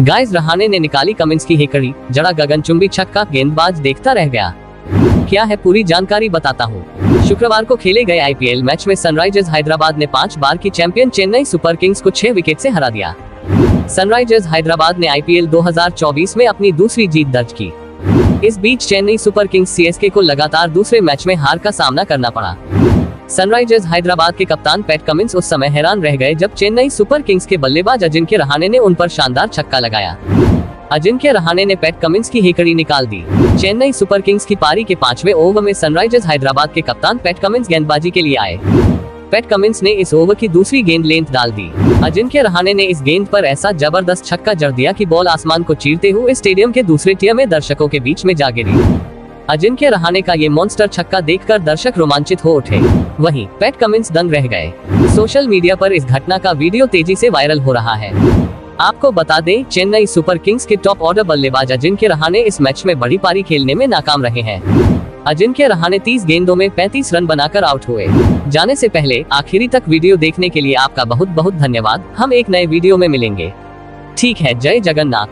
Guys Rahane ने निकाली Cummins की हेकड़ी। जड़ा गगनचुंबी छक्का गेंदबाज देखता रह गया। क्या है पूरी जानकारी बताता हूँ। शुक्रवार को खेले गए आईपीएल मैच में सनराइजर्स हैदराबाद ने पाँच बार की चैंपियन चेन्नई सुपर किंग्स को छह विकेट से हरा दिया। सनराइजर्स हैदराबाद ने आईपीएल 2024 में अपनी दूसरी जीत दर्ज की। इस बीच चेन्नई सुपर किंग्स सीएसके को लगातार दूसरे मैच में हार का सामना करना पड़ा। सनराइजर्स हैदराबाद के कप्तान पैट कमिंस उस समय हैरान रह गए जब चेन्नई सुपर किंग्स के बल्लेबाज अजिंक्य रहाणे ने उन पर शानदार छक्का लगाया। अजिंक्य रहाणे ने पैट कमिंस की हेकड़ी निकाल दी। चेन्नई सुपर किंग्स की पारी के पाँचवें ओवर में सनराइजर्स हैदराबाद के कप्तान पैट कमिंस गेंदबाजी के लिए आए। पैट कमिंस ने इस ओवर की दूसरी गेंद लेंथ डाल दी। अजिंक्य रहाणे ने इस गेंद पर ऐसा ज़बरदस्त छक्का जड़ दिया कि बॉल आसमान को चीरते हुए स्टेडियम के दूसरे टियर में दर्शकों के बीच में जा गिरी। अजिंक्य रहाणे का ये मॉन्स्टर छक्का देखकर दर्शक रोमांचित हो उठे। वहीं पैट कमिंस दंग रह गए। सोशल मीडिया पर इस घटना का वीडियो तेज़ी से वायरल हो रहा है। आपको बता दें, चेन्नई सुपर किंग्स के टॉप ऑर्डर बल्लेबाज अजिंक्य रहाणे इस मैच में बड़ी पारी खेलने में नाकाम रहे हैं। अजिंक्य रहाणे 30 गेंदों में 35 रन बनाकर आउट हुए। जाने से पहले आखिरी तक वीडियो देखने के लिए आपका बहुत बहुत धन्यवाद। हम एक नए वीडियो में मिलेंगे। ठीक है, जय जगन्नाथ।